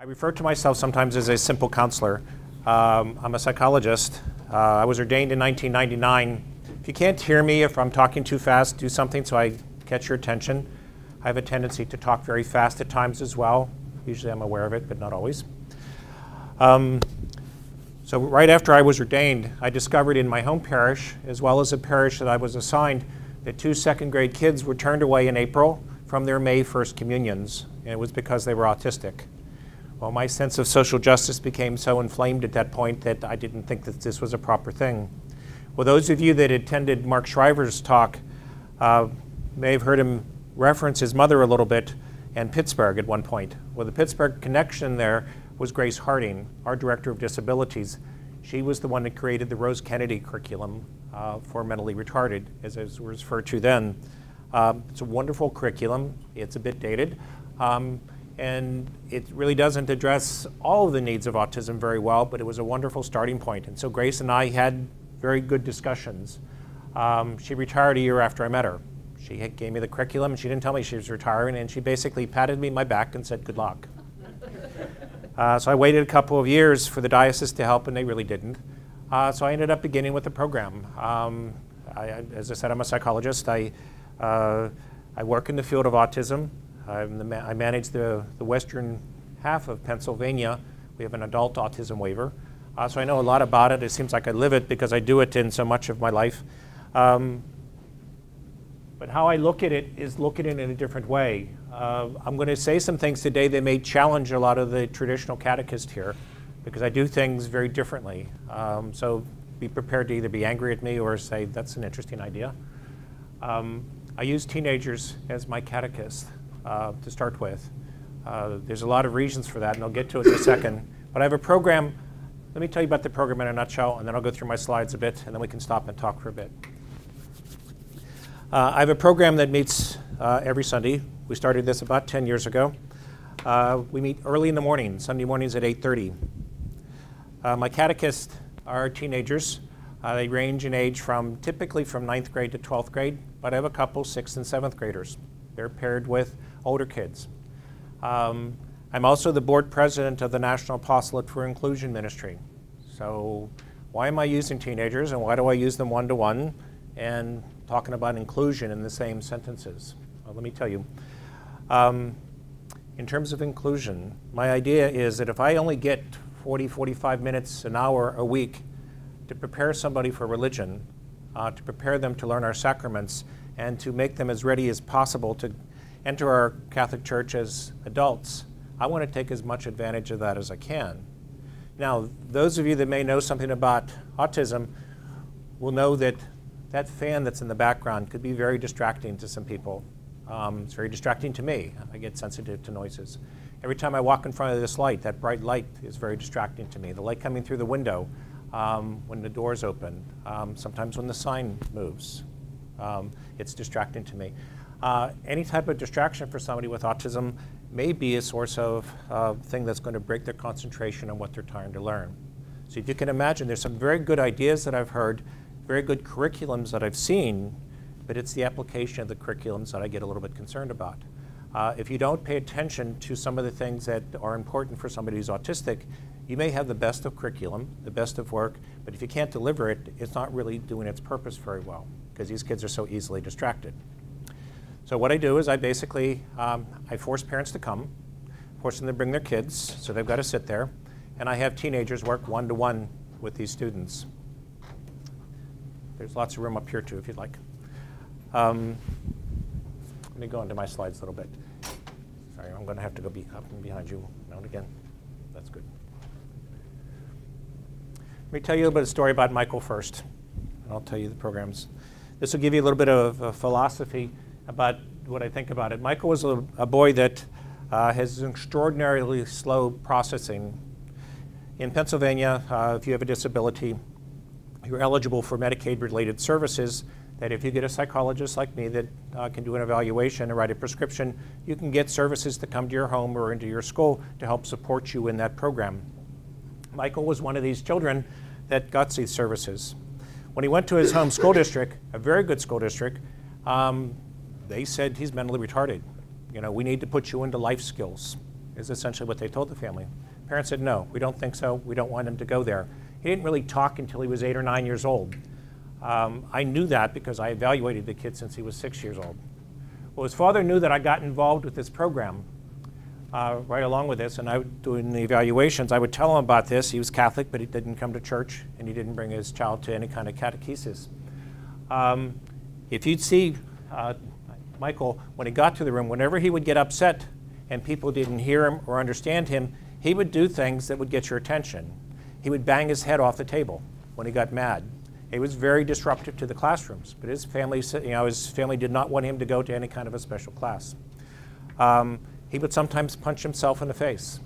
I refer to myself sometimes as a simple counselor. Um, I'm a psychologist. Uh, I was ordained in 1999. If you can't hear me, if I'm talking too fast, do something so I catch your attention. I have a tendency to talk very fast at times as well. Usually I'm aware of it, but not always. Um, so right after I was ordained, I discovered in my home parish, as well as a parish that I was assigned, that two second grade kids were turned away in April from their May First communions, and it was because they were autistic. Well, my sense of social justice became so inflamed at that point that I didn't think that this was a proper thing. Well, those of you that attended Mark Shriver's talk uh, may have heard him reference his mother a little bit and Pittsburgh at one point. Well, the Pittsburgh connection there was Grace Harding, our Director of Disabilities. She was the one that created the Rose Kennedy curriculum uh, for mentally retarded, as it was referred to then. Um, it's a wonderful curriculum. It's a bit dated. Um, and it really doesn't address all of the needs of autism very well, but it was a wonderful starting point. And so Grace and I had very good discussions. Um, she retired a year after I met her. She gave me the curriculum, and she didn't tell me she was retiring, and she basically patted me on my back and said, good luck. uh, so I waited a couple of years for the diocese to help, and they really didn't. Uh, so I ended up beginning with the program. Um, I, as I said, I'm a psychologist. I, uh, I work in the field of autism. Ma i manage the, the western half of Pennsylvania. We have an adult autism waiver. Uh, so I know a lot about it. It seems like I live it because I do it in so much of my life. Um, but how I look at it is look at it in a different way. Uh, I'm going to say some things today that may challenge a lot of the traditional catechist here because I do things very differently. Um, so be prepared to either be angry at me or say, that's an interesting idea. Um, I use teenagers as my catechist uh, to start with. Uh, there's a lot of reasons for that, and I'll get to it in a second. But I have a program. Let me tell you about the program in a nutshell, and then I'll go through my slides a bit, and then we can stop and talk for a bit. Uh, I have a program that meets uh, every Sunday. We started this about 10 years ago. Uh, we meet early in the morning, Sunday mornings at 8.30. Uh, my catechists are teenagers. they range in age from typically from ninth grade to 12th grade, but I have a couple sixth and seventh graders. They're paired with older kids. Um, I'm also the board president of the National Apostolate for Inclusion Ministry. So why am I using teenagers and why do I use them one-to-one and talking about inclusion in the same sentences? Well, let me tell you. Um, in terms of inclusion, my idea is that if I only get 40, 45 minutes, an hour a week to prepare somebody for religion, uh, to prepare them to learn our sacraments, and to make them as ready as possible to enter our Catholic Church as adults, I want to take as much advantage of that as I can. Now, those of you that may know something about autism will know that that fan that's in the background could be very distracting to some people. Um, it's very distracting to me. I get sensitive to noises. Every time I walk in front of this light, that bright light is very distracting to me. The light coming through the window um, when the door's open, um, sometimes when the sign moves. Um, it's distracting to me. Uh, any type of distraction for somebody with autism may be a source of uh, thing that's going to break their concentration on what they're trying to learn. So if you can imagine, there's some very good ideas that I've heard, very good curriculums that I've seen, but it's the application of the curriculums that I get a little bit concerned about. Uh, if you don't pay attention to some of the things that are important for somebody who's autistic, you may have the best of curriculum, the best of work, but if you can't deliver it, it's not really doing its purpose very well because these kids are so easily distracted. So what I do is I basically, um, I force parents to come, force them to bring their kids, so they've got to sit there, and I have teenagers work one-to-one -one with these students. There's lots of room up here too if you'd like. Um, let me go into my slides a little bit. Sorry, I'm going to have to go be up and behind you now and again. That's good. Let me tell you a little bit of a story about Michael first, and I'll tell you the programs. This will give you a little bit of a philosophy about what I think about it. Michael was a, a boy that uh, has extraordinarily slow processing. In Pennsylvania, uh, if you have a disability, you're eligible for Medicaid-related services that if you get a psychologist like me that uh, can do an evaluation and write a prescription, you can get services to come to your home or into your school to help support you in that program. Michael was one of these children that got these services. When he went to his home school district, a very good school district, um, they said he's mentally retarded. You know, we need to put you into life skills. is essentially what they told the family. Parents said, no, we don't think so. We don't want him to go there. He didn't really talk until he was eight or nine years old. Um, I knew that because I evaluated the kid since he was six years old. Well, his father knew that I got involved with this program uh, right along with this, and I would doing the evaluations. I would tell him about this. He was Catholic, but he didn't come to church, and he didn't bring his child to any kind of catechesis. Um, if you'd see uh, Michael, when he got to the room, whenever he would get upset and people didn't hear him or understand him, he would do things that would get your attention. He would bang his head off the table when he got mad. He was very disruptive to the classrooms, but his family, you know, his family did not want him to go to any kind of a special class. Um, he would sometimes punch himself in the face.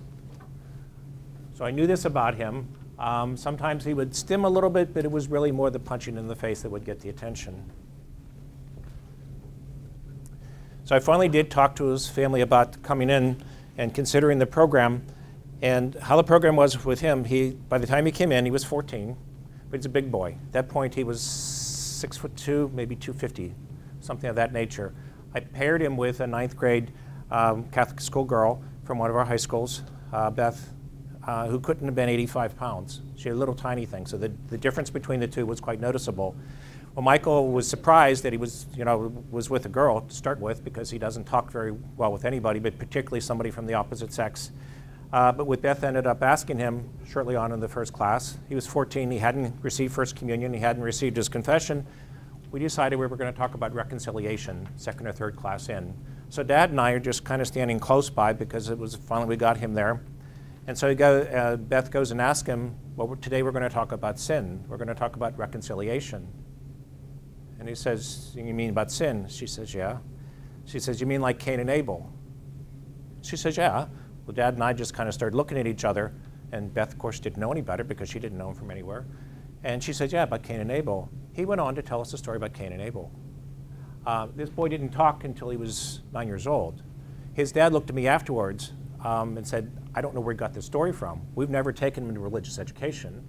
So I knew this about him. Um, sometimes he would stim a little bit, but it was really more the punching in the face that would get the attention. So I finally did talk to his family about coming in and considering the program. And how the program was with him, he, by the time he came in, he was 14, but he's a big boy. At that point, he was six foot two, maybe 250, something of that nature. I paired him with a ninth grade um, Catholic school girl from one of our high schools, uh, Beth, uh, who couldn't have been 85 pounds. She had a little tiny thing, so the, the difference between the two was quite noticeable. Well, Michael was surprised that he was, you know, was with a girl to start with because he doesn't talk very well with anybody, but particularly somebody from the opposite sex. Uh, but with Beth ended up asking him shortly on in the first class. He was 14. He hadn't received First Communion. He hadn't received his confession. We decided we were going to talk about reconciliation, second or third class in. So Dad and I are just kind of standing close by because it was finally we got him there. And so go, uh, Beth goes and asks him, well, today we're going to talk about sin. We're going to talk about reconciliation. And he says, You mean about sin? She says, Yeah. She says, You mean like Cain and Abel? She says, Yeah. Well, Dad and I just kind of started looking at each other. And Beth, of course, didn't know any better because she didn't know him from anywhere. And she said, Yeah, about Cain and Abel. He went on to tell us a story about Cain and Abel. Uh, this boy didn't talk until he was nine years old. His dad looked at me afterwards um, and said, I don't know where he got this story from. We've never taken him into religious education.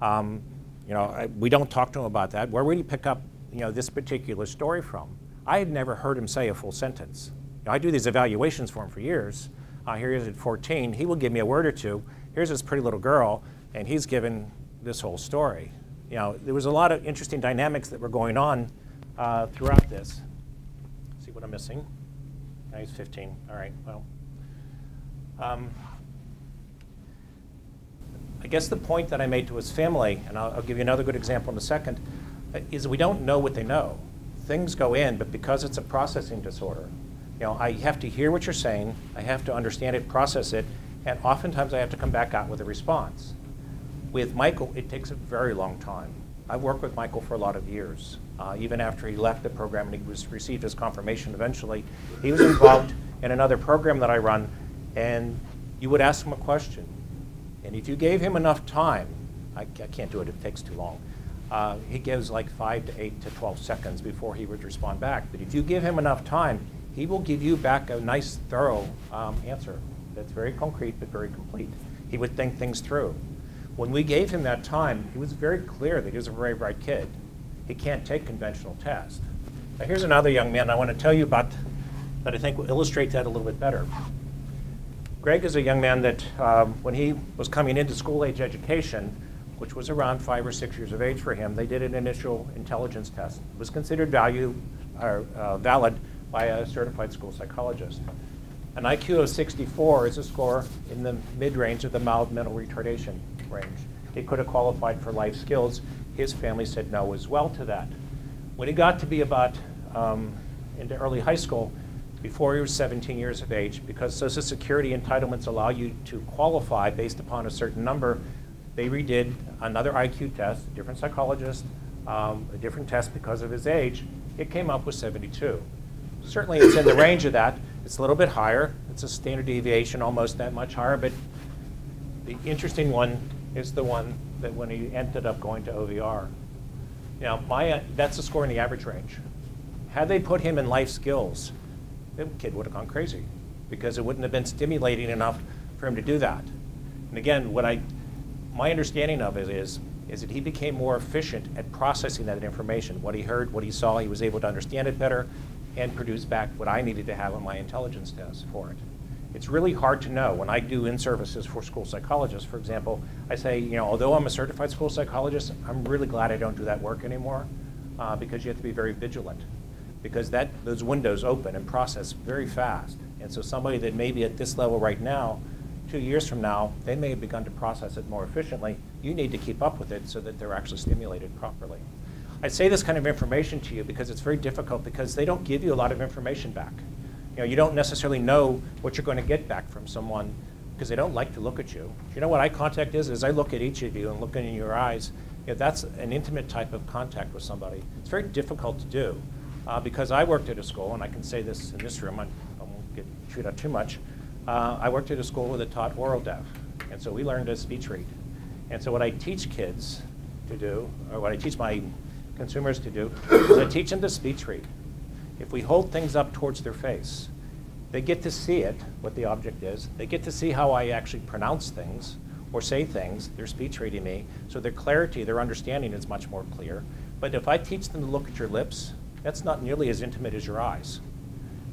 Um, you know, I, we don't talk to him about that. Where would he pick up you know, this particular story from. I had never heard him say a full sentence. You know, I do these evaluations for him for years. Uh, here he is at 14. He will give me a word or two. Here's this pretty little girl, and he's given this whole story. You know, there was a lot of interesting dynamics that were going on uh, throughout this. See what I'm missing? Now he's 15. All right, well. Um, I guess the point that I made to his family, and I'll, I'll give you another good example in a second, is we don't know what they know. Things go in, but because it's a processing disorder, you know, I have to hear what you're saying, I have to understand it, process it, and oftentimes I have to come back out with a response. With Michael, it takes a very long time. I've worked with Michael for a lot of years. Uh, even after he left the program and he was received his confirmation eventually, he was involved in another program that I run, and you would ask him a question. And if you gave him enough time, I, I can't do it, it takes too long uh, he gives like five to eight to 12 seconds before he would respond back. But if you give him enough time, he will give you back a nice, thorough um, answer that's very concrete but very complete. He would think things through. When we gave him that time, he was very clear that he was a very bright kid. He can't take conventional tests. Now here's another young man I want to tell you about that I think will illustrate that a little bit better. Greg is a young man that um, when he was coming into school age education, which was around five or six years of age for him, they did an initial intelligence test. It was considered value, or, uh, valid by a certified school psychologist. An IQ of 64 is a score in the mid-range of the mild mental retardation range. He could have qualified for life skills. His family said no as well to that. When he got to be about um, into early high school, before he was 17 years of age, because Social Security entitlements allow you to qualify based upon a certain number, they redid another IQ test, a different psychologist, um, a different test because of his age. It came up with 72. Certainly it's in the range of that. It's a little bit higher. It's a standard deviation almost that much higher, but the interesting one is the one that when he ended up going to OVR. Now, my, uh, that's a score in the average range. Had they put him in life skills, the kid would have gone crazy because it wouldn't have been stimulating enough for him to do that. And again, what I my understanding of it is, is that he became more efficient at processing that information. What he heard, what he saw, he was able to understand it better and produce back what I needed to have on my intelligence test for it. It's really hard to know. When I do in-services for school psychologists, for example, I say, you know, although I'm a certified school psychologist, I'm really glad I don't do that work anymore uh, because you have to be very vigilant because that, those windows open and process very fast. And so somebody that may be at this level right now, two years from now, they may have begun to process it more efficiently. You need to keep up with it so that they're actually stimulated properly. I say this kind of information to you because it's very difficult because they don't give you a lot of information back. You know, you don't necessarily know what you're going to get back from someone because they don't like to look at you. You know what eye contact is? Is I look at each of you and look in your eyes, you know, that's an intimate type of contact with somebody. It's very difficult to do uh, because I worked at a school, and I can say this in this room, I, I won't get chewed out too much. Uh, I worked at a school that taught oral deaf, and so we learned to speech read. And so what I teach kids to do, or what I teach my consumers to do, is I teach them to speech read. If we hold things up towards their face, they get to see it, what the object is. They get to see how I actually pronounce things or say things. They're speech reading me. So their clarity, their understanding is much more clear. But if I teach them to look at your lips, that's not nearly as intimate as your eyes.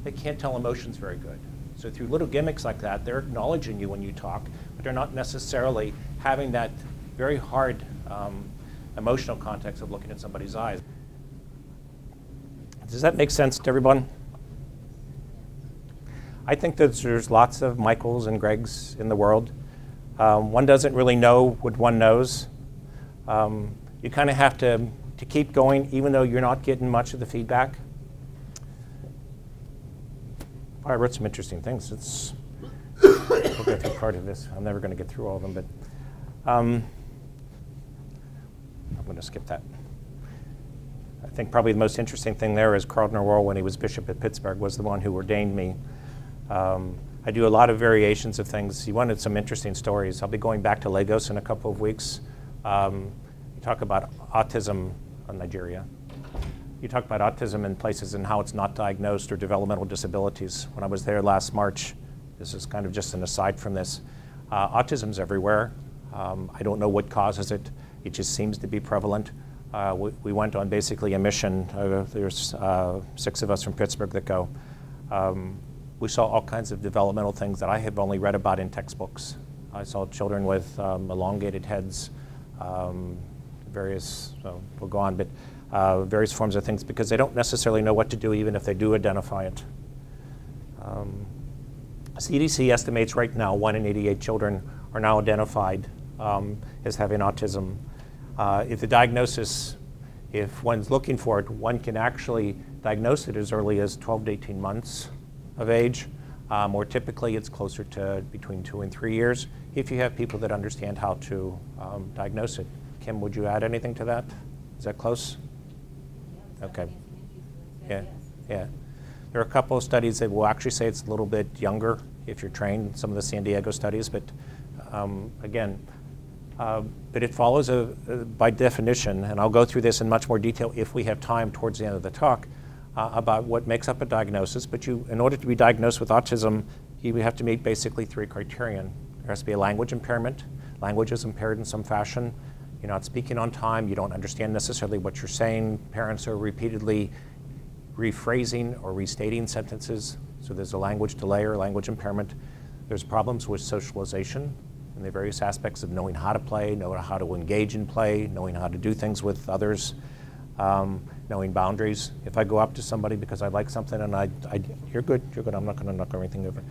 They can't tell emotions very good. So through little gimmicks like that, they're acknowledging you when you talk, but they're not necessarily having that very hard um, emotional context of looking at somebody's eyes. Does that make sense to everyone? I think that there's lots of Michaels and Gregs in the world. Um, one doesn't really know what one knows. Um, you kind of have to, to keep going even though you're not getting much of the feedback. I wrote some interesting things. It's, we'll through part of this. I'm never going to get through all of them, but um, I'm going to skip that. I think probably the most interesting thing there is Cardinal Wuerl, when he was bishop at Pittsburgh, was the one who ordained me. Um, I do a lot of variations of things. He wanted some interesting stories. I'll be going back to Lagos in a couple of weeks. Um, you talk about autism in Nigeria. You talk about autism in places and how it's not diagnosed or developmental disabilities. When I was there last March, this is kind of just an aside from this, uh, autism's everywhere. Um, I don't know what causes it. It just seems to be prevalent. Uh, we, we, went on basically a mission. Uh, there's uh, six of us from Pittsburgh that go. Um, we saw all kinds of developmental things that I have only read about in textbooks. I saw children with um, elongated heads, um, various, so we'll go on, but uh, various forms of things because they don't necessarily know what to do even if they do identify it. Um, CDC estimates right now 1 in 88 children are now identified um, as having autism. Uh, if the diagnosis, if one's looking for it, one can actually diagnose it as early as 12 to 18 months of age. More typically, it's closer to between two and three years if you have people that understand how to um, diagnose it. Kim, would you add anything to that? Is that close? Okay. Yeah, yeah. There are a couple of studies that will actually say it's a little bit younger if you're trained, some of the San Diego studies, but um, again, uh, but it follows a, a, by definition, and I'll go through this in much more detail if we have time towards the end of the talk, uh, about what makes up a diagnosis. But you, in order to be diagnosed with autism, you have to meet basically three criterion. There has to be a language impairment. Language is impaired in some fashion. You're not speaking on time. You don't understand necessarily what you're saying. Parents are repeatedly rephrasing or restating sentences. So there's a language delay or language impairment. There's problems with socialization and the various aspects of knowing how to play, knowing how to engage in play, knowing how to do things with others, um, knowing boundaries. If I go up to somebody because I like something and I, I you're good, you're good, I'm not going to knock everything over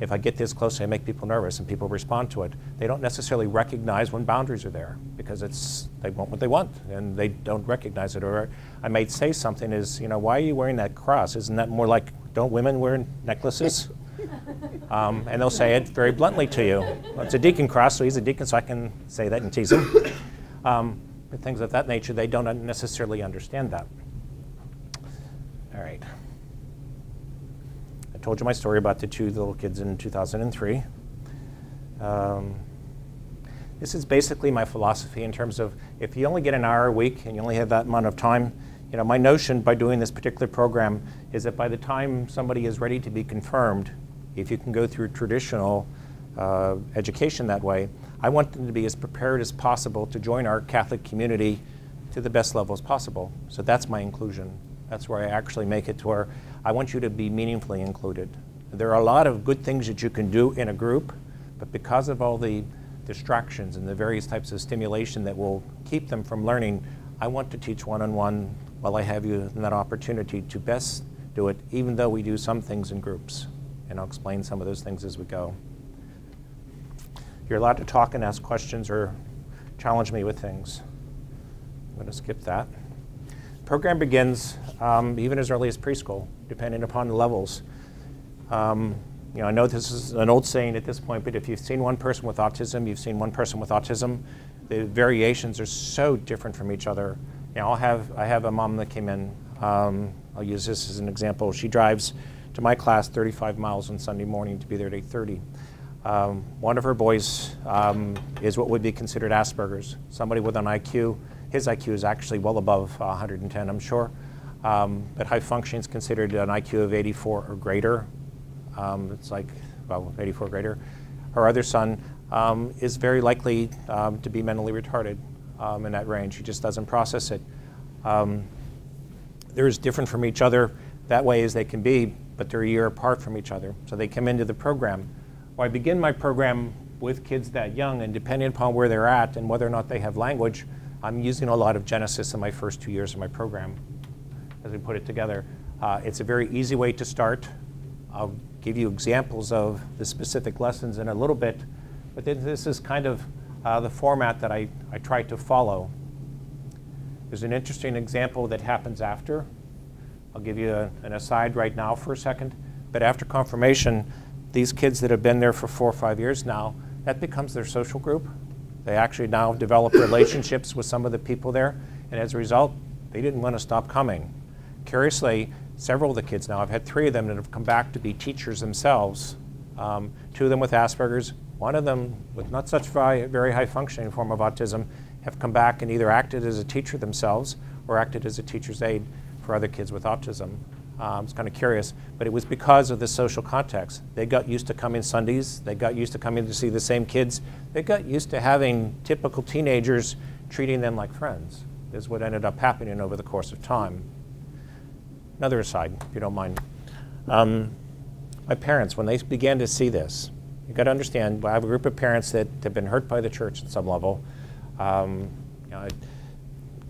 if I get this close, I make people nervous and people respond to it. They don't necessarily recognize when boundaries are there because it's they want what they want and they don't recognize it. Or I might say something is, you know, why are you wearing that cross? Isn't that more like, don't women wear necklaces? um, and they'll say it very bluntly to you. Well, it's a deacon cross, so he's a deacon, so I can say that and tease him. Um, but things of that nature, they don't necessarily understand that. All right. I told you my story about the two little kids in 2003. Um, this is basically my philosophy in terms of if you only get an hour a week and you only have that amount of time, you know, my notion by doing this particular program is that by the time somebody is ready to be confirmed, if you can go through traditional uh, education that way, I want them to be as prepared as possible to join our Catholic community to the best levels possible. So that's my inclusion. That's where I actually make it to where I want you to be meaningfully included. There are a lot of good things that you can do in a group, but because of all the distractions and the various types of stimulation that will keep them from learning, I want to teach one-on-one while I have you in that opportunity to best do it, even though we do some things in groups. And I'll explain some of those things as we go. You're allowed to talk and ask questions or challenge me with things. I'm going to skip that. Program begins um, even as early as preschool, depending upon the levels. Um, you know, I know this is an old saying at this point, but if you've seen one person with autism, you've seen one person with autism. The variations are so different from each other. You know, I'll have, I have a mom that came in, um, I'll use this as an example. She drives to my class 35 miles on Sunday morning to be there at 8.30. Um, one of her boys um, is what would be considered Asperger's, somebody with an IQ. His IQ is actually well above uh, 110, I'm sure. Um, but high functioning is considered an IQ of 84 or greater. Um, it's like, well, 84 greater. Her other son um, is very likely um, to be mentally retarded um, in that range. He just doesn't process it. Um, they're as different from each other that way as they can be, but they're a year apart from each other. So they come into the program. Well, I begin my program with kids that young, and depending upon where they're at and whether or not they have language, I'm using a lot of Genesis in my first two years of my program as we put it together. Uh, it's a very easy way to start. I'll give you examples of the specific lessons in a little bit, but this is kind of uh, the format that I, I try to follow. There's an interesting example that happens after. I'll give you a, an aside right now for a second. But after confirmation, these kids that have been there for four or five years now, that becomes their social group. They actually now develop relationships with some of the people there. And as a result, they didn't want to stop coming. Curiously, several of the kids now, I've had three of them that have come back to be teachers themselves. Um, two of them with Asperger's, one of them with not such very high functioning form of autism have come back and either acted as a teacher themselves or acted as a teacher's aide for other kids with autism. Um, it's kind of curious, but it was because of the social context. They got used to coming Sundays. They got used to coming to see the same kids. They got used to having typical teenagers treating them like friends, is what ended up happening over the course of time. Another aside, if you don't mind. Um, my parents, when they began to see this, you got to understand, I have a group of parents that have been hurt by the church at some level. Um, you know, I'll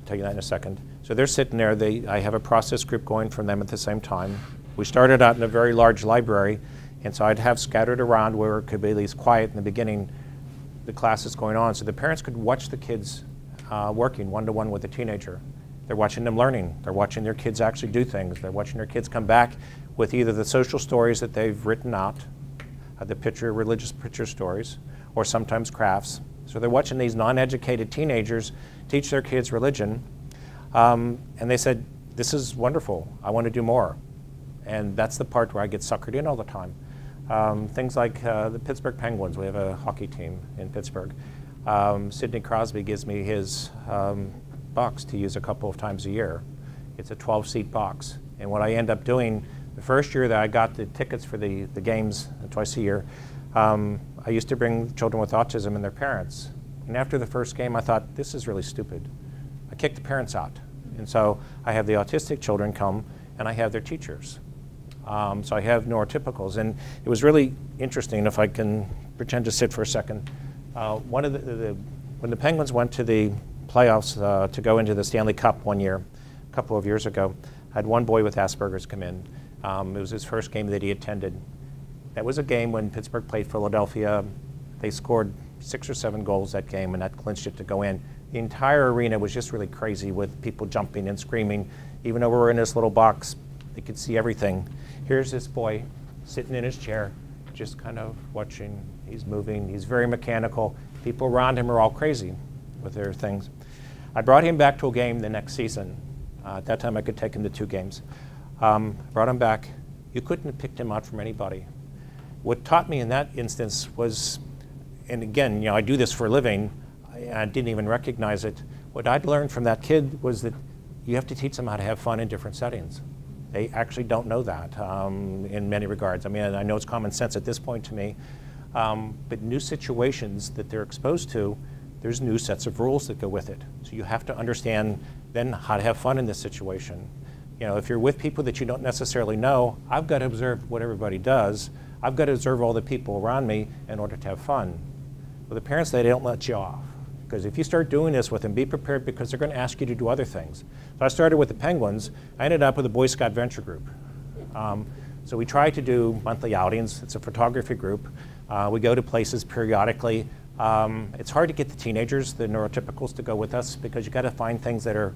tell you that in a second. So they're sitting there. They, I have a process group going from them at the same time. We started out in a very large library, and so I'd have scattered around where it could be at least quiet in the beginning, the classes going on, so the parents could watch the kids uh, working one-to-one -one with a teenager. They're watching them learning. They're watching their kids actually do things. They're watching their kids come back with either the social stories that they've written out, uh, the picture, religious picture stories, or sometimes crafts. So they're watching these non-educated teenagers teach their kids religion, um, and they said, this is wonderful. I want to do more. And that's the part where I get suckered in all the time. Um, things like uh, the Pittsburgh Penguins. We have a hockey team in Pittsburgh. Um, Sidney Crosby gives me his um, box to use a couple of times a year. It's a 12-seat box. And what I end up doing, the first year that I got the tickets for the, the games twice a year, um, I used to bring children with autism and their parents. And after the first game, I thought, this is really stupid. I kicked the parents out. And so I have the autistic children come, and I have their teachers. Um, so I have neurotypicals. And it was really interesting, if I can pretend to sit for a second. Uh, one of the, the, when the Penguins went to the playoffs uh, to go into the Stanley Cup one year, a couple of years ago. I had one boy with Asperger's come in. Um, it was his first game that he attended. That was a game when Pittsburgh played Philadelphia. They scored six or seven goals that game, and that clinched it to go in. The entire arena was just really crazy with people jumping and screaming. Even though we were in this little box, they could see everything. Here's this boy sitting in his chair, just kind of watching. He's moving. He's very mechanical. People around him are all crazy with their things. I brought him back to a game the next season. Uh, at that time, I could take him to two games. Um, brought him back. You couldn't have picked him out from anybody. What taught me in that instance was, and again, you know, I do this for a living. I, didn't even recognize it. What I'd learned from that kid was that you have to teach them how to have fun in different settings. They actually don't know that um, in many regards. I mean, I know it's common sense at this point to me, um, but new situations that they're exposed to, there's new sets of rules that go with it. So you have to understand then how to have fun in this situation. You know, if you're with people that you don't necessarily know, I've got to observe what everybody does. I've got to observe all the people around me in order to have fun. With the parents, they don't let you off. Because if you start doing this with them, be prepared because they're going to ask you to do other things. So I started with the Penguins. I ended up with a Boy Scout Venture Group. Um, so we try to do monthly outings. It's a photography group. Uh, we go to places periodically. Um, it's hard to get the teenagers, the neurotypicals, to go with us because you got to find things that are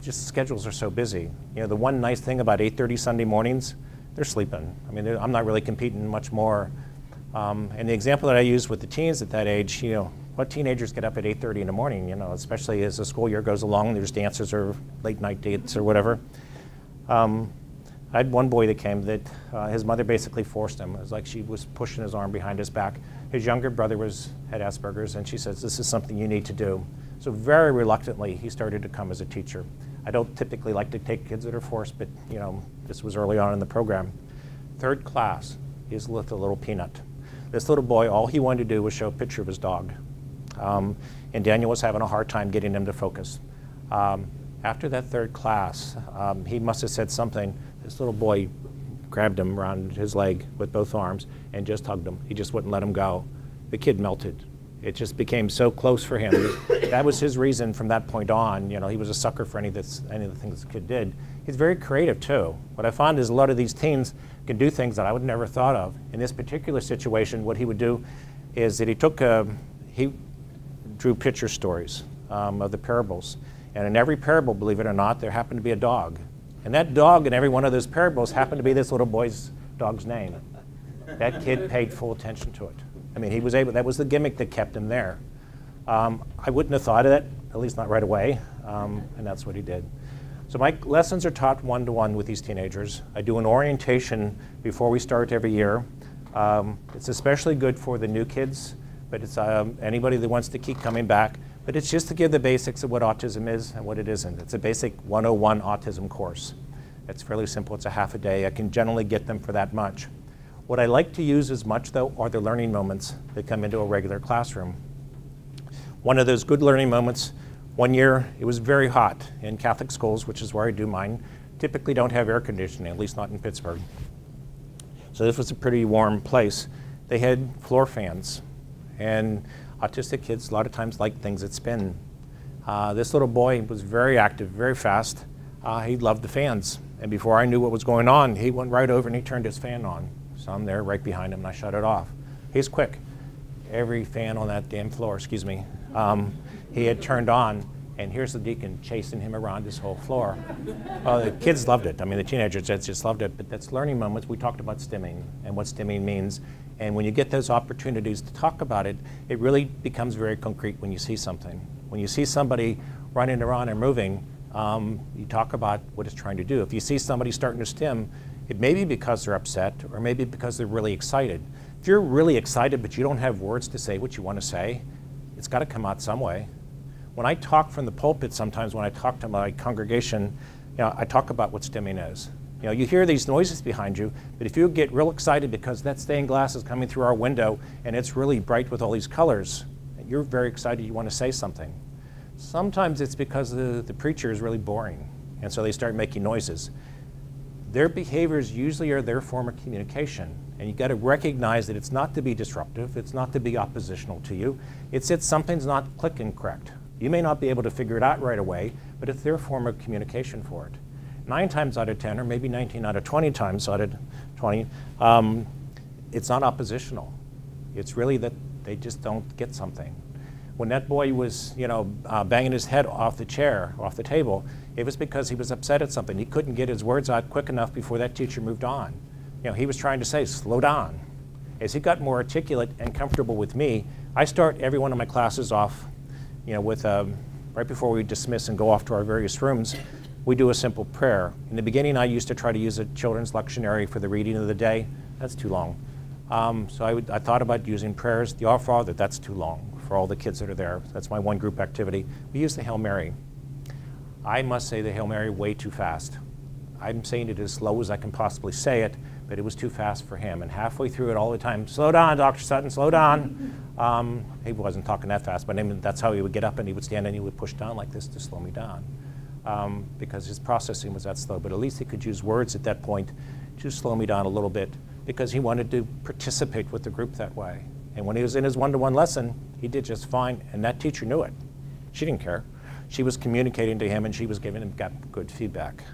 just schedules are so busy. You know, the one nice thing about 8:30 Sunday mornings, they're sleeping. I mean, I'm not really competing much more. Um, and the example that I use with the teens at that age, you know, what teenagers get up at 8.30 in the morning, you know, especially as the school year goes along, there's dances or late night dates or whatever. Um, I had one boy that came that uh, his mother basically forced him. It was like she was pushing his arm behind his back. His younger brother was had Asperger's, and she says, "This is something you need to do." So very reluctantly, he started to come as a teacher. I don't typically like to take kids that are forced, but you know, this was early on in the program. Third class, he's with a little peanut. This little boy, all he wanted to do was show a picture of his dog. Um, and Daniel was having a hard time getting him to focus. Um, after that third class, um, he must have said something. This little boy grabbed him around his leg with both arms and just hugged him. He just wouldn't let him go. The kid melted. It just became so close for him. that was his reason from that point on. You know, he was a sucker for any of, this, any of the things the kid did. He's very creative too. What I found is a lot of these teens can do things that I would never thought of. In this particular situation, what he would do is that he took a, he drew picture stories um, of the parables. And in every parable, believe it or not, there happened to be a dog. And that dog in every one of those parables happened to be this little boy's dog's name. That kid paid full attention to it. I mean, he was able, that was the gimmick that kept him there. Um, I wouldn't have thought of it, at least not right away, um, and that's what he did. So my lessons are taught one-to-one -one with these teenagers. I do an orientation before we start every year. Um, it's especially good for the new kids but it's um, anybody that wants to keep coming back. But it's just to give the basics of what autism is and what it isn't. It's a basic 101 autism course. It's fairly simple. It's a half a day. I can generally get them for that much. What I like to use as much, though, are the learning moments that come into a regular classroom. One of those good learning moments, one year it was very hot in Catholic schools, which is where I do mine, typically don't have air conditioning, at least not in Pittsburgh. So this was a pretty warm place. They had floor fans and autistic kids a lot of times like things that spin. Uh, this little boy was very active, very fast. Uh, he loved the fans. And before I knew what was going on, he went right over and he turned his fan on. So I'm there right behind him and I shut it off. He's quick. Every fan on that damn floor, excuse me, um, he had turned on and here's the deacon chasing him around this whole floor. The kids loved it. I mean, the teenagers just loved it. But that's learning moments. We talked about stimming and what stimming means. And when you get those opportunities to talk about it, it really becomes very concrete when you see something. When you see somebody running around and moving, um, you talk about what it's trying to do. If you see somebody starting to stim, it may be because they're upset or maybe because they're really excited. If you're really excited but you don't have words to say what you want to say, it's got to come out some way. When I talk from the pulpit sometimes, when I talk to my congregation, you know, I talk about what stimming is. You know, you hear these noises behind you, but if you get real excited because that stained glass is coming through our window and it's really bright with all these colors, you're very excited, you want to say something. Sometimes it's because the, the preacher is really boring, and so they start making noises. Their behaviors usually are their form of communication, and you've got to recognize that it's not to be disruptive, it's not to be oppositional to you, it's that something's not clicking correct. You may not be able to figure it out right away, but it's their form of communication for it. Nine times out of 10, or maybe 19 out of 20 times out of 20, um, it's not oppositional. It's really that they just don't get something. When that boy was, you know, uh, banging his head off the chair, off the table, it was because he was upset at something. He couldn't get his words out quick enough before that teacher moved on. You know, he was trying to say, slow down. As he got more articulate and comfortable with me, I start every one of my classes off you know, with um, right before we dismiss and go off to our various rooms, we do a simple prayer. In the beginning, I used to try to use a children's lectionary for the reading of the day. That's too long. Um, so I, would, I, thought about using prayers. The Our Father, that's too long for all the kids that are there. That's my one group activity. We use the Hail Mary. I must say the Hail Mary way too fast. I'm saying it as slow as I can possibly say it, but it was too fast for him. And halfway through it all the time, slow down, Dr. Sutton, slow down. Um, he wasn't talking that fast, but that's how he would get up and he would stand and he would push down like this to slow me down. Um, because his processing was that slow. But at least he could use words at that point to slow me down a little bit because he wanted to participate with the group that way. And when he was in his one-to-one lesson, he did just fine, and that teacher knew it. She didn't care. She was communicating to him, and she was giving him good feedback.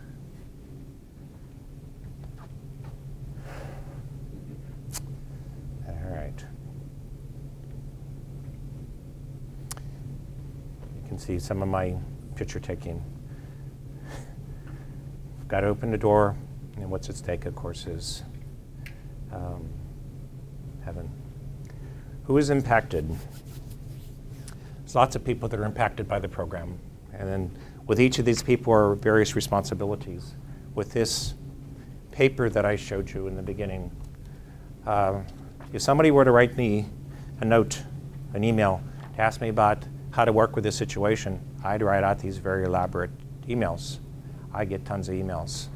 All right. You can see some of my picture taking. Got to open the door, and what's at stake, of course, is um, heaven. Who is impacted? There's lots of people that are impacted by the program. And then with each of these people are various responsibilities. With this paper that I showed you in the beginning, uh, if somebody were to write me a note, an email, to ask me about how to work with this situation, I'd write out these very elaborate emails. I get tons of emails,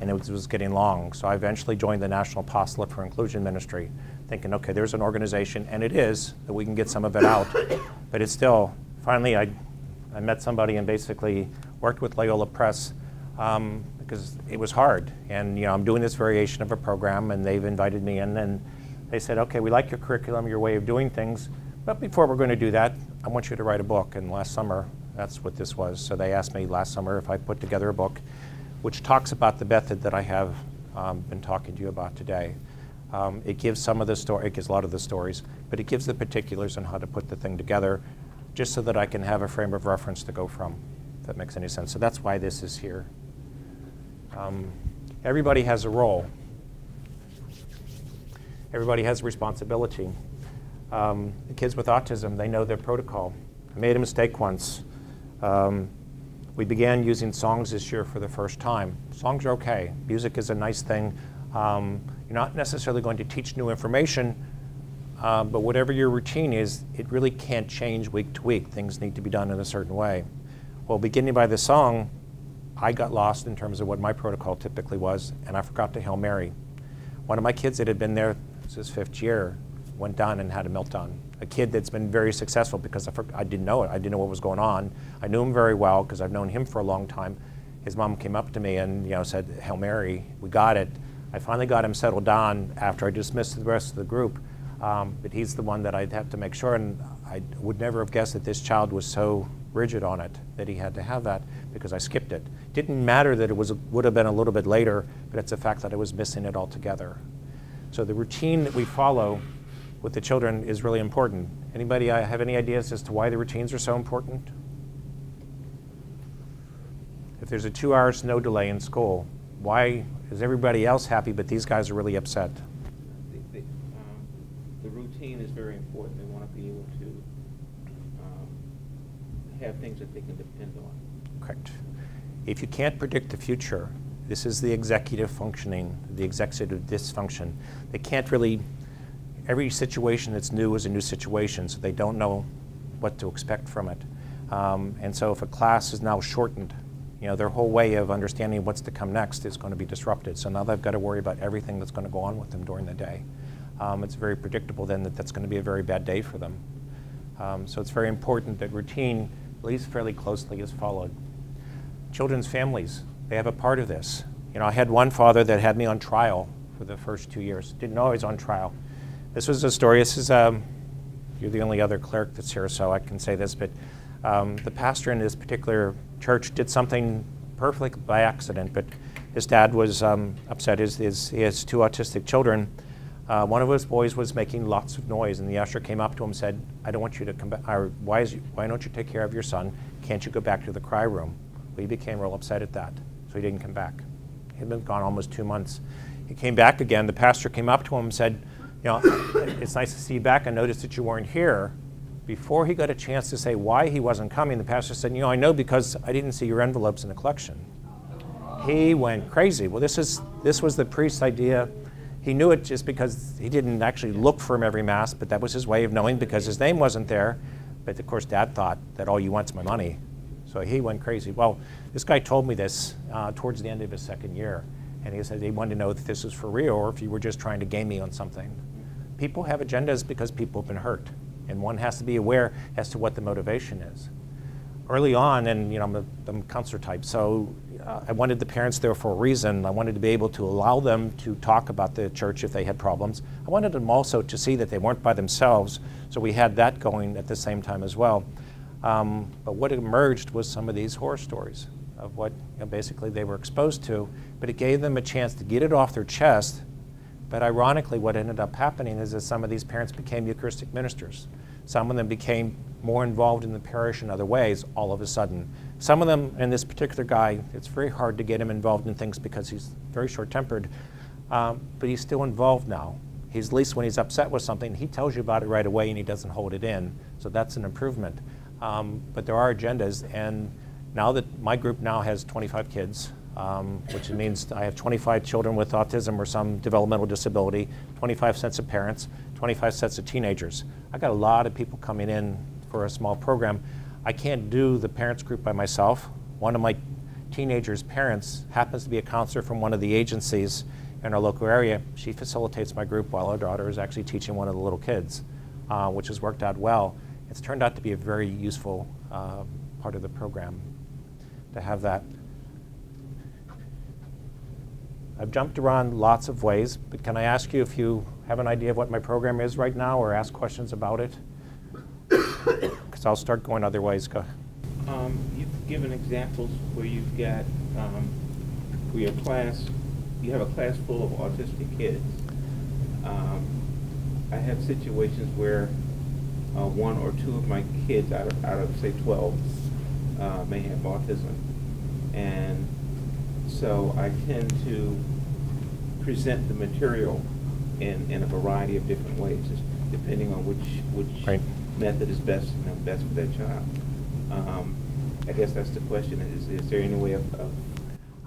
and it was, was getting long. So I eventually joined the National Apostolate for Inclusion Ministry, thinking, okay, there's an organization, and it is, that we can get some of it out. but it's still, finally, I, I met somebody and basically worked with Loyola Press um, because it was hard. And you know, I'm doing this variation of a program, and they've invited me in, and they said, okay, we like your curriculum, your way of doing things, but before we're going to do that, I want you to write a book. And last summer, that's what this was. So they asked me last summer if I put together a book which talks about the method that I have um, been talking to you about today. Um, it gives some of the story, it gives a lot of the stories, but it gives the particulars on how to put the thing together, just so that I can have a frame of reference to go from. If that makes any sense. So that's why this is here. Um, everybody has a role. Everybody has a responsibility. Um, the kids with autism, they know their protocol. I made a mistake once. Um, we began using songs this year for the first time. Songs are okay. Music is a nice thing. Um, you're not necessarily going to teach new information, uh, but whatever your routine is, it really can't change week to week. Things need to be done in a certain way. Well, beginning by the song, I got lost in terms of what my protocol typically was, and I forgot to Hail Mary. One of my kids that had been there, is his fifth year, went down and had a meltdown. A kid that's been very successful because I, I didn't know it. I didn't know what was going on. I knew him very well because I've known him for a long time. His mom came up to me and you know said, "Hail Mary, we got it." I finally got him settled down after I dismissed the rest of the group. Um, but he's the one that I'd have to make sure, and I would never have guessed that this child was so rigid on it that he had to have that because I skipped it. Didn't matter that it was would have been a little bit later, but it's the fact that I was missing it altogether. So the routine that we follow with the children is really important. Anybody uh, have any ideas as to why the routines are so important? If there's a two hour snow delay in school, why is everybody else happy but these guys are really upset? The, the, um, the routine is very important. They want to be able to um, have things that they can depend on. Correct. If you can't predict the future, this is the executive functioning, the executive dysfunction. They can't really, every situation that's new is a new situation, so they don't know what to expect from it. Um, and so if a class is now shortened you know, their whole way of understanding what's to come next is going to be disrupted. So now they've got to worry about everything that's going to go on with them during the day. Um, it's very predictable then that that's going to be a very bad day for them. Um, so it's very important that routine, at least fairly closely, is followed. Children's families, they have a part of this. You know, I had one father that had me on trial for the first two years. Didn't know I was on trial. This was a story. This is, um, you're the only other clerk that's here, so I can say this, but um, the pastor in this particular church did something perfectly by accident, but his dad was um, upset. His, his, he has two autistic children. Uh, one of his boys was making lots of noise, and the usher came up to him and said, I don't want you to come back. Why, is why don't you take care of your son? Can't you go back to the cry room? Well, he became real upset at that, so he didn't come back. He'd been gone almost two months. He came back again. The pastor came up to him and said, You know, it's nice to see you back. I noticed that you weren't here before he got a chance to say why he wasn't coming, the pastor said, You know, I know because I didn't see your envelopes in the collection. He went crazy. Well, this, is, this was the priest's idea. He knew it just because he didn't actually look for him every Mass, but that was his way of knowing because his name wasn't there. But of course, Dad thought that all you want's my money. So he went crazy. Well, this guy told me this uh, towards the end of his second year. And he said he wanted to know if this was for real or if you were just trying to game me on something. People have agendas because people have been hurt and one has to be aware as to what the motivation is. early on, and you know, I'm a, I'm a counselor type, so uh, I wanted the parents there for a reason. I wanted to be able to allow them to talk about the church if they had problems. I wanted them also to see that they weren't by themselves, so we had that going at the same time as well. Um, but what emerged was some of these horror stories of what you know, basically they were exposed to, but it gave them a chance to get it off their chest. But ironically, what ended up happening is that some of these parents became Eucharistic ministers. Some of them became more involved in the parish in other ways all of a sudden. Some of them, and this particular guy, it's very hard to get him involved in things because he's very short tempered, um, but he's still involved now. He's at least when he's upset with something, he tells you about it right away and he doesn't hold it in. So that's an improvement. Um, but there are agendas, and now that my group now has 25 kids, um, which means I have 25 children with autism or some developmental disability, 25 sets of parents, 25 sets of teenagers. I got a lot of people coming in for a small program. I can't do the parents group by myself. One of my teenagers' parents happens to be a counselor from one of the agencies in our local area. She facilitates my group while our daughter is actually teaching one of the little kids, uh, which has worked out well. It's turned out to be a very useful uh, part of the program to have that. I've jumped around lots of ways, but can I ask you if you have an idea of what my program is right now or ask questions about it? Because I'll start going other ways. Go. Um, you've given examples where you've got, um, where your class, you have a class full of autistic kids. Um, I have situations where uh, one or two of my kids out of, out of say 12 uh, may have autism. And so I tend to present the material in, in a variety of different ways, just depending on which, which Right. method is best, you know, best for that child. Um, I guess that's the question, is, is there any way of, of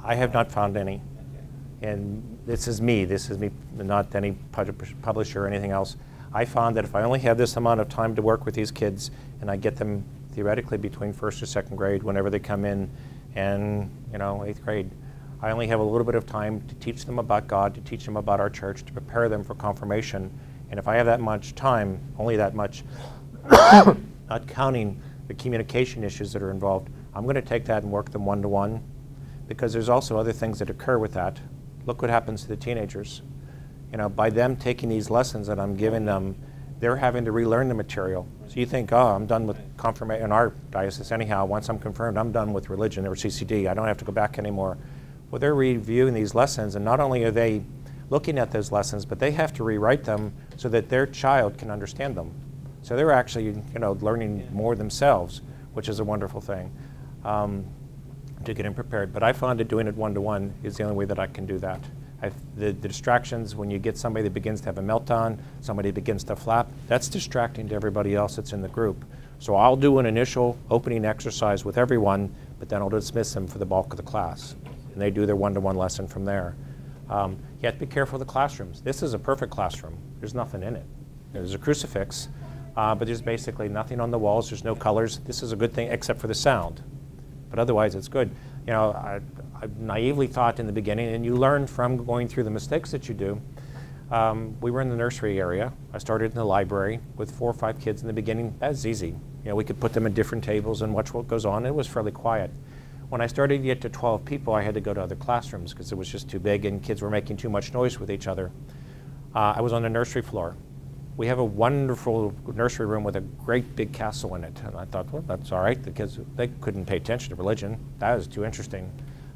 I have not found any. okay. and this is me, this is me, not any publisher or anything else. I found that if I only have this amount of time to work with these kids and I get them theoretically between first or second grade whenever they come in and, you know, eighth grade, I only have a little bit of time to teach them about God, to teach them about our church, to prepare them for confirmation. And if I have that much time, only that much, not counting the communication issues that are involved, I'm going to take that and work them one to one because there's also other things that occur with that. Look what happens to the teenagers. You know, by them taking these lessons that I'm giving them, they're having to relearn the material. So you think, oh, I'm done with confirmation in our diocese anyhow. Once I'm confirmed, I'm done with religion or CCD. I don't have to go back anymore. Well, they're reviewing these lessons, and not only are they looking at those lessons, but they have to rewrite them so that their child can understand them. So they're actually, you know, learning more themselves, which is a wonderful thing. Um, to get them prepared. But I found that doing it one to one is the only way that I can do that. The, the distractions, when you get somebody that begins to have a meltdown, somebody begins to flap, that's distracting to everybody else that's in the group. So I'll do an initial opening exercise with everyone, but then I'll dismiss them for the bulk of the class. And they do their one to one lesson from there. Um, you have to be careful of the classrooms. This is a perfect classroom, there's nothing in it. There's a crucifix, uh, but there's basically nothing on the walls, there's no colors. This is a good thing except for the sound but otherwise it's good. You know, I, I naively thought in the beginning, and you learn from going through the mistakes that you do. Um, we were in the nursery area. I started in the library with four or five kids in the beginning. That's easy. You know, we could put them at different tables and watch what goes on. It was fairly quiet. When I started to get to 12 people, I had to go to other classrooms because it was just too big and kids were making too much noise with each other. Uh, I was on the nursery floor. We have a wonderful nursery room with a great big castle in it. And I thought, well, that's all right. The kids, they couldn't pay attention to religion. That was too interesting.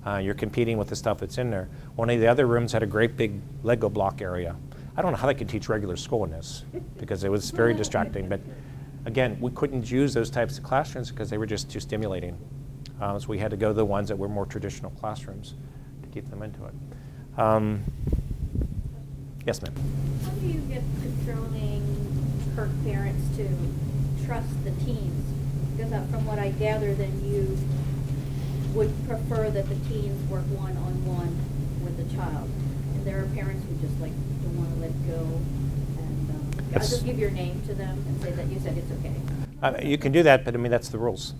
Uh, you're competing with the stuff that's in there. One of the other rooms had a great big Lego block area. I don't know how they could teach regular school in this because it was very distracting. But again, we couldn't use those types of classrooms because they were just too stimulating. Uh, so we had to go to the ones that were more traditional classrooms to keep them into it. Um, yes, ma'am. How do you get controlling parents to trust the teens? Because from what I gather, then you would prefer that the teens work one-on-one with the child. And there are parents who just like don't want to let go. And um, I'll just give your name to them and say that you said it's okay. Uh, you can do that, but I mean, that's the rules.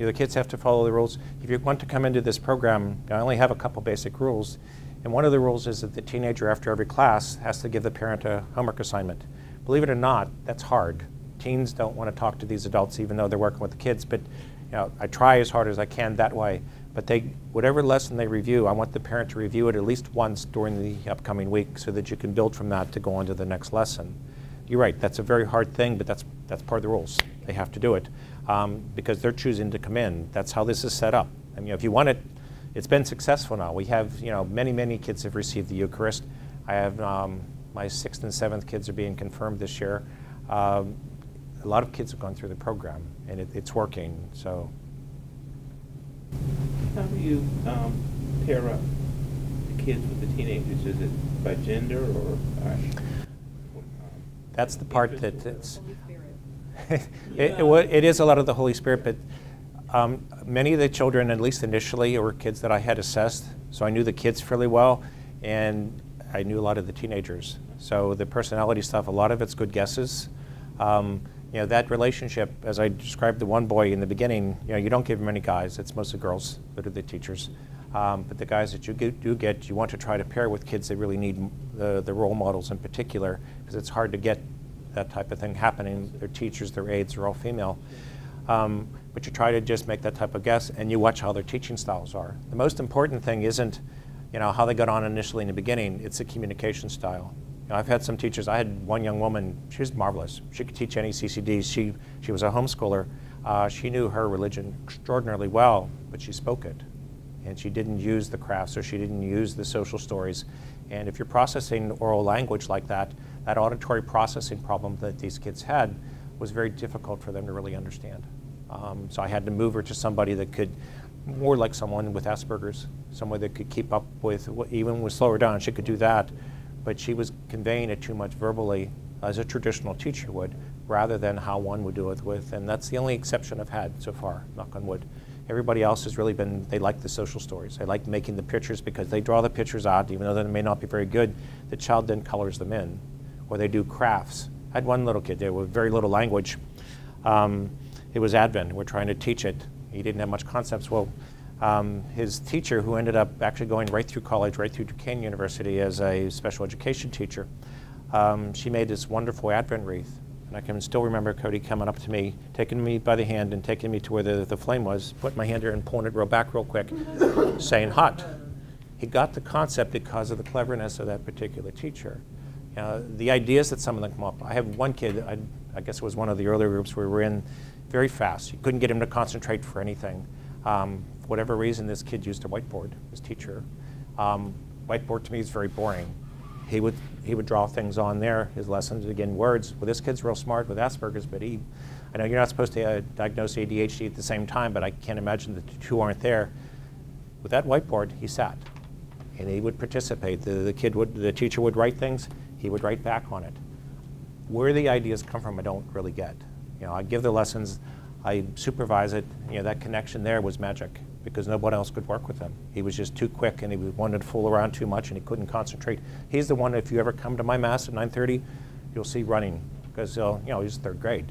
Know, the kids have to follow the rules. If you want to come into this program, I only have a couple basic rules. And one of the rules is that the teenager, after every class, has to give the parent a homework assignment. Believe it or not, that's hard. Teens don't want to talk to these adults, even though they're working with the kids. But You know, I try as hard as I can that way. But they, whatever lesson they review, I want the parent to review it at least once during the upcoming week so that you can build from that to go on to the next lesson. You're right, that's a very hard thing, but that's, that's part of the rules. They have to do it um, because they're choosing to come in. That's how this is set up. I mean, if you want it, it's been successful now. We have, you know, many, many kids have received the Eucharist. I have um, my sixth and seventh kids are being confirmed this year. Um, a lot of kids have gone through the program, and it, it's working. So How do you um, pair up the kids with the teenagers? Is it by gender or um, that's the part that it's. it, it, it is a lot of the Holy Spirit, but um, many of the children, at least initially, were kids that I had assessed. So I knew the kids fairly well, and I knew a lot of the teenagers. So the personality stuff, a lot of it's good guesses. Um, you know, that relationship, as I described the one boy in the beginning, you know, you don't give him any guys. It's mostly girls that are the teachers. Um, but the guys that you get, do get, you want to try to pair with kids that really need the, the role models in particular, because it's hard to get that type of thing happening. Their teachers, their aides are all female. Um, but you try to just make that type of guess, and you watch how their teaching styles are. The most important thing isn't, you know, how they got on initially in the beginning. It's the communication style. You know, I've had some teachers. I had one young woman. She was marvelous. She could teach any CCDs. She she was a homeschooler. Uh, she knew her religion extraordinarily well, but she spoke it, and she didn't use the crafts or she didn't use the social stories. And if you're processing oral language like that, that auditory processing problem that these kids had was very difficult for them to really understand. Um, so I had to move her to somebody that could, more like someone with Asperger's, someone that could keep up with, even with slower down, she could do that. But she was conveying it too much verbally, as a traditional teacher would, rather than how one would do it with. And that's the only exception I've had so far, knock on wood. Everybody else has really been, they like the social stories. They like making the pictures because they draw the pictures out, even though they may not be very good. The child then colors them in, or they do crafts. I had one little kid there with very little language. Um, it was Advent. We're trying to teach it. He didn't have much concepts. Well, um, his teacher, who ended up actually going right through college, right through Duquesne University as a special education teacher, um, she made this wonderful Advent wreath. And I can still remember Cody coming up to me, taking me by the hand and taking me to where the, the flame was, put my hand there and pulling it real back real quick, saying hot. He got the concept because of the cleverness of that particular teacher. Uh, the ideas that some of them come up. I have one kid, I, I guess it was one of the earlier groups we were in, very fast. You couldn't get him to concentrate for anything. Um, for whatever reason, this kid used a whiteboard, his teacher. Um, whiteboard to me is very boring. He would, he would draw things on there, his lessons, again, words. Well, this kid's real smart with Asperger's, but he, I know you're not supposed to uh, diagnose ADHD at the same time, but I can't imagine that the two aren't there. With that whiteboard, he sat and he would participate. The, the kid would, the teacher would write things, he would write back on it. Where the ideas come from, I don't really get. You know, I give the lessons, I supervise it. You know, that connection there was magic because nobody else could work with him. He was just too quick and he wanted to fool around too much and he couldn't concentrate. He's the one, if you ever come to my mass at 9.30, you'll see running because, uh, you know, he's third grade.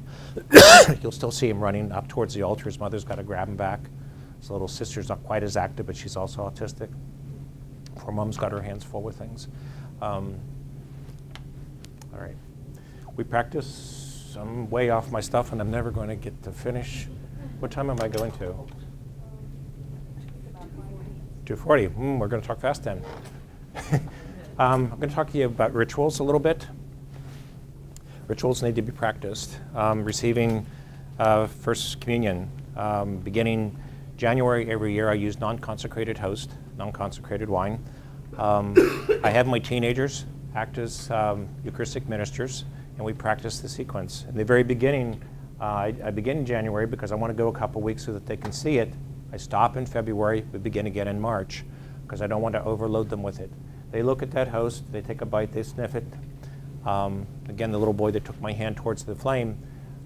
you'll still see him running up towards the altar. His mother's got to grab him back. His little sister's not quite as active, but she's also autistic. Poor mom's got her hands full with things. Um, right. We practice. I'm way off my stuff, and I'm never going to get to finish. What time am I going to? 2:40. Hmm, we're going to talk fast then. um, I'm going to talk to you about rituals a little bit. Rituals need to be practiced. Um, receiving uh, First Communion, um, beginning January every year, I use non-consecrated host, non-consecrated wine. Um, I have my teenagers act as um, Eucharistic ministers, and we practice the sequence. In the very beginning, uh, I, I begin in January because I want to go a couple weeks so that they can see it. I stop in February, we begin again in March because I don't want to overload them with it. They look at that host, they take a bite, they sniff it. Um, again, the little boy that took my hand towards the flame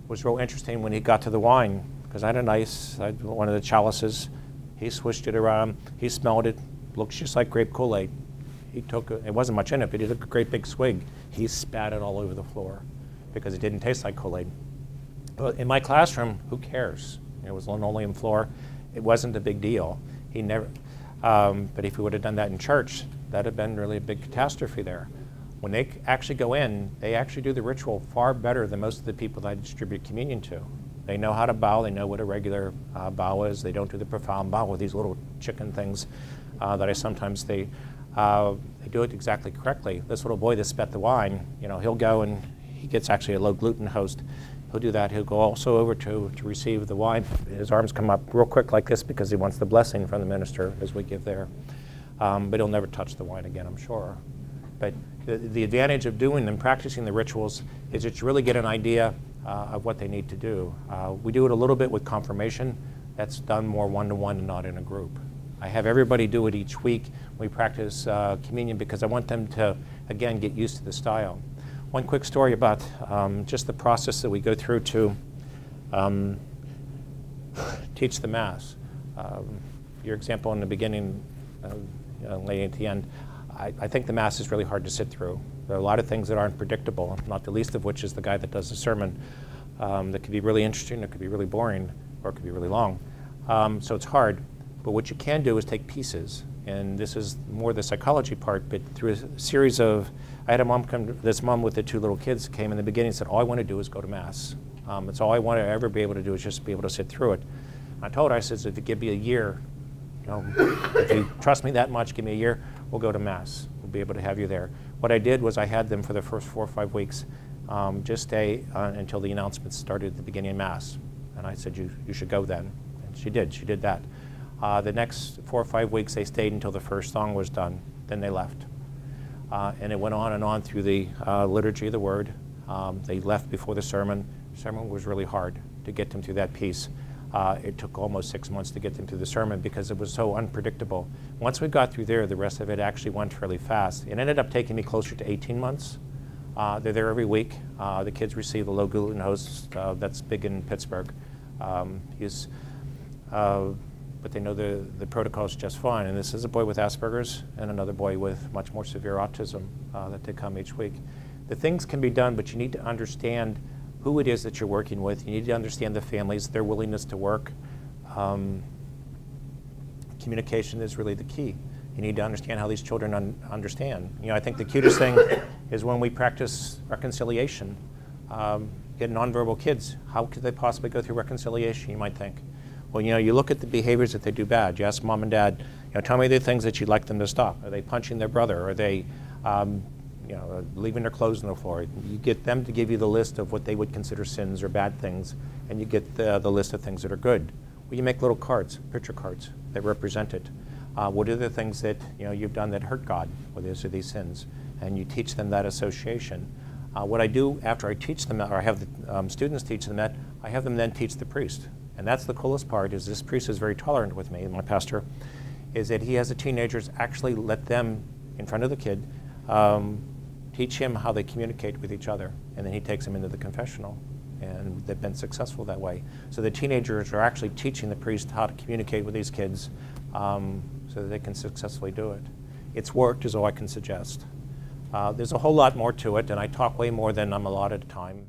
was real interesting when he got to the wine because I had a nice, I had one of the chalices. He swished it around, he smelled it, looks just like grape Kool-Aid. He took, a, it wasn't much in it, but he took a great big swig. He spat it all over the floor because it didn't taste like Kool-Aid. But in my classroom, who cares? It was linoleum floor. It wasn't a big deal. He never, um, but if he would have done that in church, that'd have been really a big catastrophe there. When they actually go in, they actually do the ritual far better than most of the people that I distribute communion to. They know how to bow. They know what a regular uh, bow is. They don't do the profound bow with these little chicken things uh, that I sometimes they uh, they do it exactly correctly. This little boy that spat the wine, you know, he'll go and he gets actually a low gluten host. He'll do that. He'll go also over to, to receive the wine. His arms come up real quick like this because he wants the blessing from the minister as we give there. Um, but he'll never touch the wine again, I'm sure. But the, the advantage of doing them, practicing the rituals, is that you really get an idea uh, of what they need to do. Uh, we do it a little bit with confirmation. That's done more one-to-one and not in a group. I have everybody do it each week. We practice uh, communion because I want them to, again, get used to the style. One quick story about um, just the process that we go through to um, teach the Mass. Um, your example in the beginning, uh, you know, lady at the end, I, I think the Mass is really hard to sit through. There are a lot of things that aren't predictable, not the least of which is the guy that does the sermon. Um, that could be really interesting, it could be really boring, or it could be really long. Um, so it's hard. But what you can do is take pieces, and this is more the psychology part, but through a series of, I had a mom come, this mom with the two little kids came in the beginning and said, all I want to do is go to Mass. Um, it's all I want to ever be able to do is just be able to sit through it. I told her, I said, if you give me a year, you know, if you trust me that much, give me a year, we'll go to Mass. We'll be able to have you there. What I did was I had them for the first four or five weeks um, just stay uh, until the announcements started at the beginning of Mass. And I said, you, you should go then. And she did. She did that. Uh, the next four or five weeks, they stayed until the first song was done. Then they left. Uh, and it went on and on through the uh, liturgy of the word. Um, they left before the sermon. The sermon was really hard to get them through that piece. Uh, it took almost six months to get them through the sermon because it was so unpredictable. Once we got through there, the rest of it actually went fairly fast. It ended up taking me closer to 18 months. Uh, they're there every week. Uh, the kids receive the low gluten host that's big in Pittsburgh. Um, he's, but they know the, the protocol is just fine. And this is a boy with Asperger's and another boy with much more severe autism uh, that they come each week. The things can be done, but you need to understand who it is that you're working with. You need to understand the families, their willingness to work. Um, communication is really the key. You need to understand how these children un understand. You know, I think the cutest thing is when we practice reconciliation. Um, get nonverbal kids, how could they possibly go through reconciliation, you might think? Well, you know, you look at the behaviors that they do bad. You ask mom and dad, you know, tell me the things that you'd like them to stop. Are they punching their brother? Are they, um, you know, leaving their clothes on the floor? You get them to give you the list of what they would consider sins or bad things, and you get the, the list of things that are good. Well, you make little cards, picture cards, that represent it. Uh, what are the things that you know you've done that hurt God? What is are these sins? And you teach them that association. Uh, what I do after I teach them, or I have the um, students teach them that, I have them then teach the priest. And that's the coolest part. Is this priest is very tolerant with me, my pastor, is that he has the teenagers actually let them in front of the kid um, teach him how they communicate with each other, and then he takes them into the confessional and they've been successful that way. So the teenagers are actually teaching the priest how to communicate with these kids um, so that they can successfully do it. It's worked is all I can suggest. Uh, there's a whole lot more to it, and I talk way more than I'm allotted time.